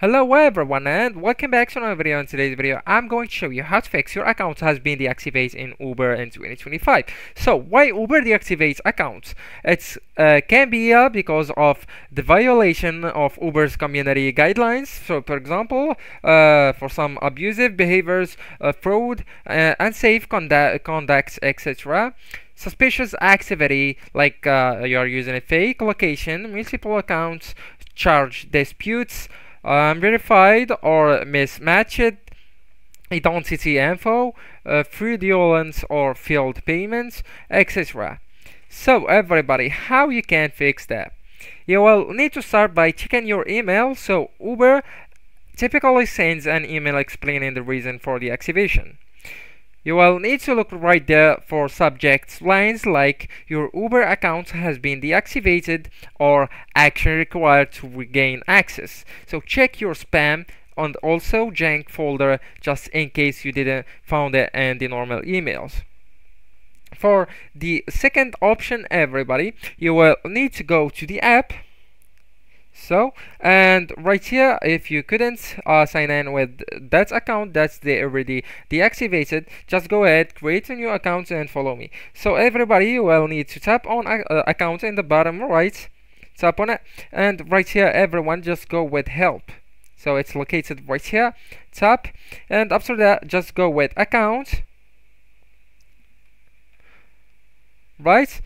Hello everyone and welcome back to another video. In today's video, I'm going to show you how to fix your account has been deactivated in Uber in 2025. So why Uber deactivates accounts? It uh, can be uh, because of the violation of Uber's community guidelines. So for example, uh, for some abusive behaviors, uh, fraud, uh, unsafe conduct, etc suspicious activity like uh, you are using a fake location, multiple accounts, charge disputes, unverified um, or mismatched identity info, uh, fraudulence or failed payments, etc. So everybody, how you can fix that? You will need to start by checking your email. So Uber typically sends an email explaining the reason for the activation. You will need to look right there for subject lines like your Uber account has been deactivated or action required to regain access. So check your spam and also junk folder just in case you didn't found it in the normal emails. For the second option everybody, you will need to go to the app so and right here if you couldn't uh, sign in with that account that's the already deactivated just go ahead create a new account and follow me. So everybody will need to tap on uh, account in the bottom right tap on it and right here everyone just go with help. So it's located right here tap and after that just go with account. Right?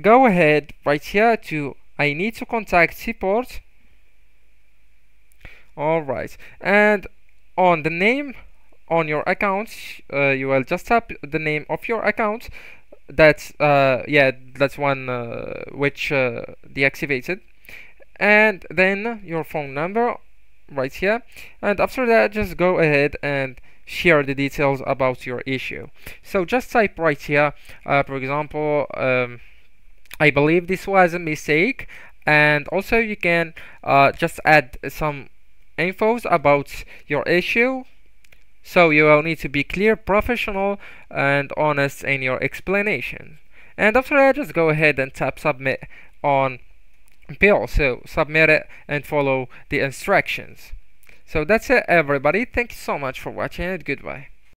Go ahead right here to I need to contact support. Alright and on the name on your account uh, you will just type the name of your account. That's uh, yeah that's one uh, which uh, deactivated. And then your phone number right here. And after that just go ahead and share the details about your issue. So just type right here uh, for example um, I believe this was a mistake and also you can uh, just add some infos about your issue. So you will need to be clear professional and honest in your explanation. And after that just go ahead and tap submit on bill so submit it and follow the instructions. So that's it everybody. Thank you so much for watching and goodbye